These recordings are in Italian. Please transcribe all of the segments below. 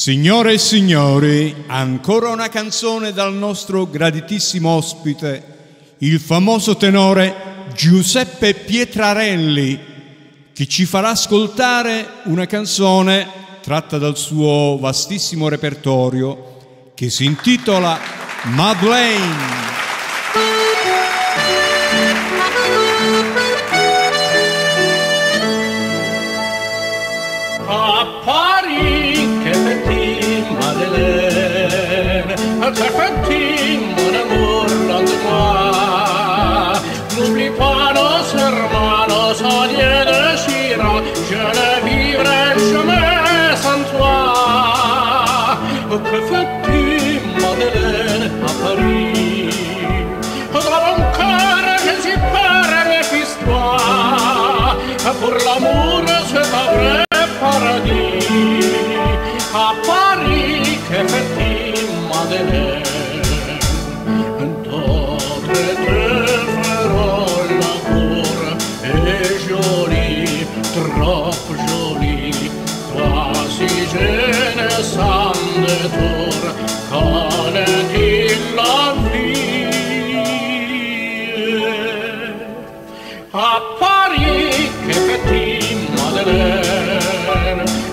Signore e signori, ancora una canzone dal nostro graditissimo ospite, il famoso tenore Giuseppe Pietrarelli, che ci farà ascoltare una canzone tratta dal suo vastissimo repertorio che si intitola Madeleine. À Paris, que petit Madeleine, que petit mon amour, lendemain. N'oublie pas nos hermanos, alliés de Chira, je ne vivrai jamais sans toi. Que fais-tu, Madeleine, à Paris? Dans mon cœur, je suis peur, méfie-toi. Pour l'amour, c'est un vrai Madeleine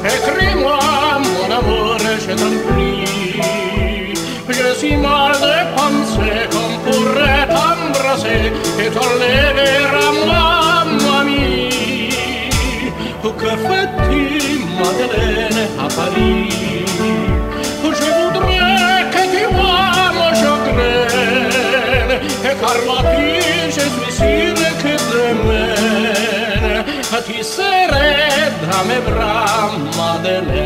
Écris-moi, mon amour, je t'en prie. T'embrasser et t'enlever à moi, mamie. Que fais-tu, Madeleine, à Paris Je voudrais que tu vois mon chagrin, et car la fille, je suis sûr que demain tu serais dans mes bras, Madeleine.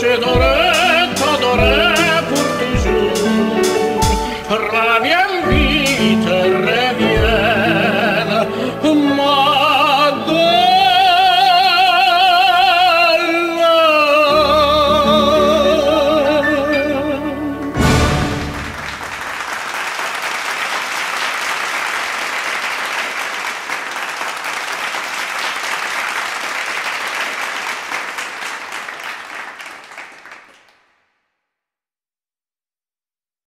do re, do.